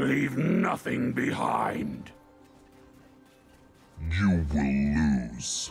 Leave nothing behind. You will lose.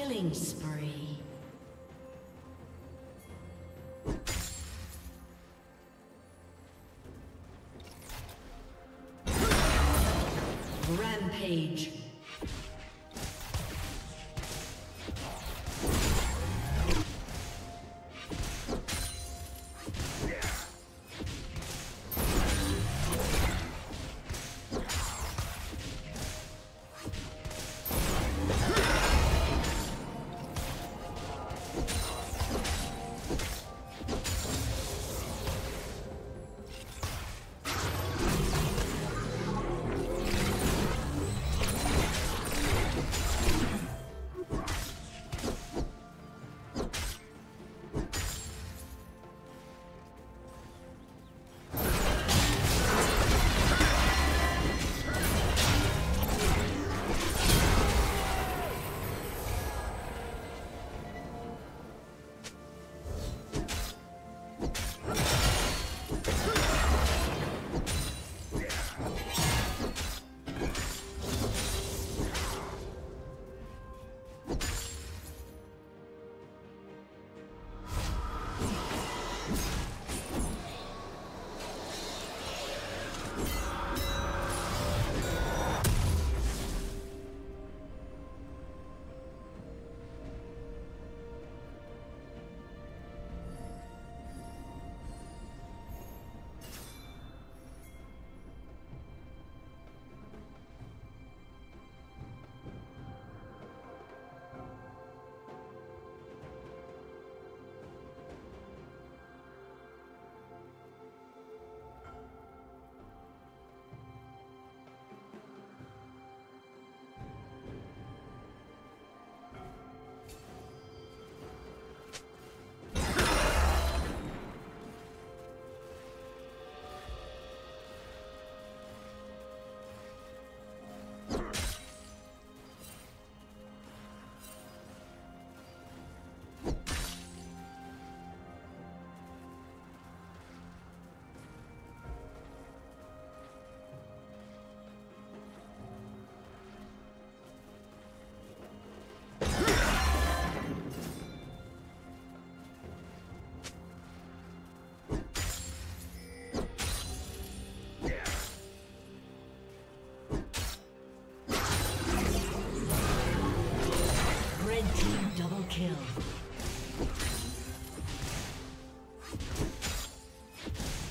Killing spree.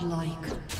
Godlike.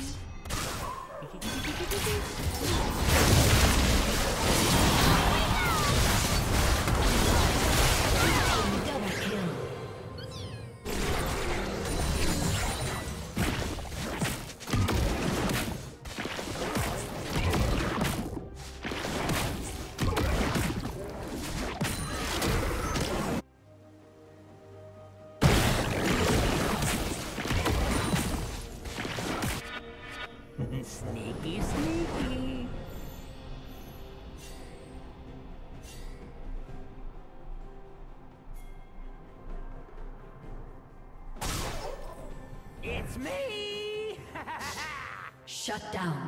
Oh, Shut down.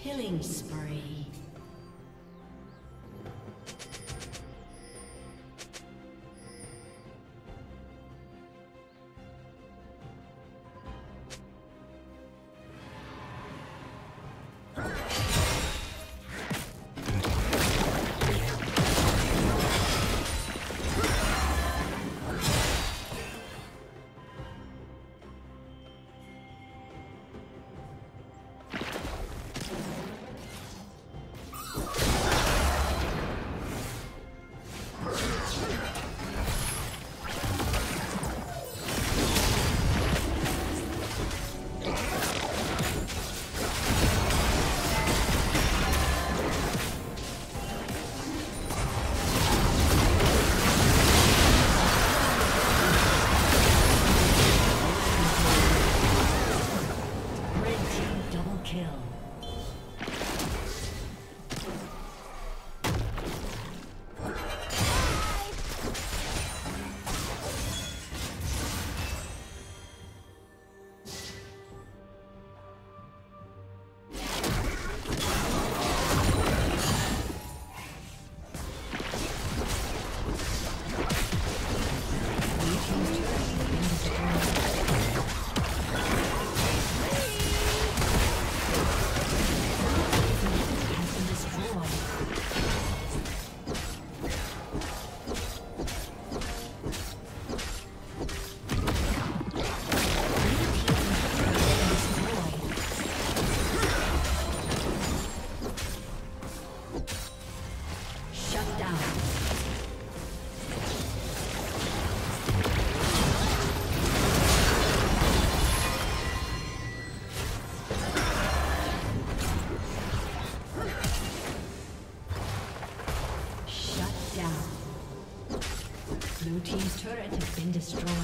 Killing spree. Destroyed.